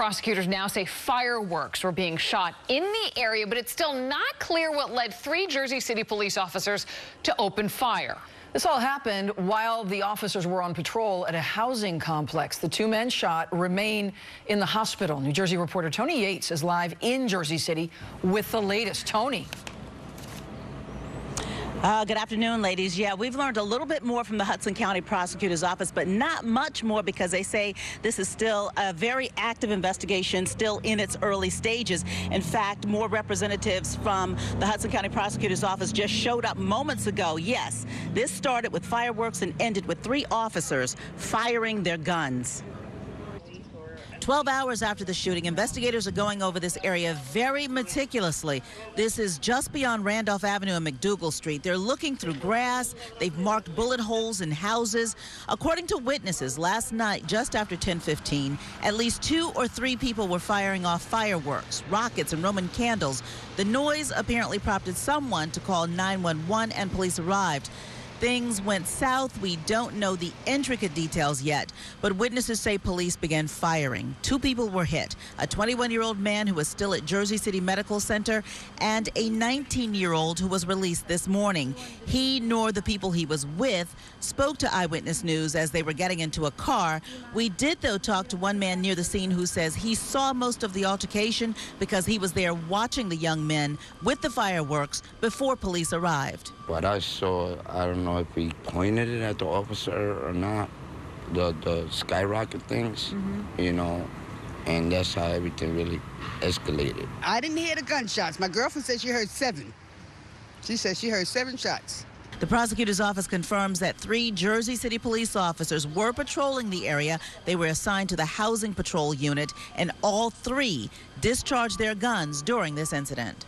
Prosecutors now say fireworks were being shot in the area, but it's still not clear what led three Jersey City police officers to open fire. This all happened while the officers were on patrol at a housing complex. The two men shot remain in the hospital. New Jersey reporter Tony Yates is live in Jersey City with the latest. Tony. Uh, good afternoon, ladies. Yeah, we've learned a little bit more from the Hudson County Prosecutor's Office, but not much more because they say this is still a very active investigation, still in its early stages. In fact, more representatives from the Hudson County Prosecutor's Office just showed up moments ago. Yes, this started with fireworks and ended with three officers firing their guns. 12 hours after the shooting, investigators are going over this area very meticulously. This is just beyond Randolph Avenue and McDougal Street. They're looking through grass. They've marked bullet holes in houses. According to witnesses, last night, just after 10:15, at least two or three people were firing off fireworks, rockets, and Roman candles. The noise apparently prompted someone to call 911 and police arrived. Things went south. We don't know the intricate details yet, but witnesses say police began firing. Two people were hit a 21 year old man who was still at Jersey City Medical Center and a 19 year old who was released this morning. He nor the people he was with spoke to Eyewitness News as they were getting into a car. We did, though, talk to one man near the scene who says he saw most of the altercation because he was there watching the young men with the fireworks before police arrived. What I saw, I don't know if he pointed it at the officer or not, the, the skyrocket things, mm-hmm. you know, and that's how everything really escalated. I didn't hear the gunshots. My girlfriend said she heard seven. She said she heard seven shots. The prosecutor's office confirms that three Jersey City police officers were patrolling the area. They were assigned to the housing patrol unit, and all three discharged their guns during this incident.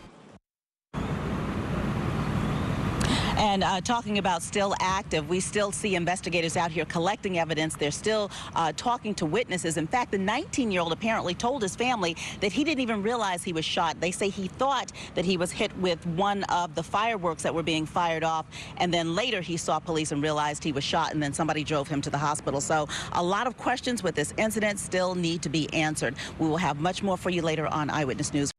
And uh, talking about still active, we still see investigators out here collecting evidence. They're still uh, talking to witnesses. In fact, the 19-year-old apparently told his family that he didn't even realize he was shot. They say he thought that he was hit with one of the fireworks that were being fired off, and then later he saw police and realized he was shot, and then somebody drove him to the hospital. So a lot of questions with this incident still need to be answered. We will have much more for you later on Eyewitness News.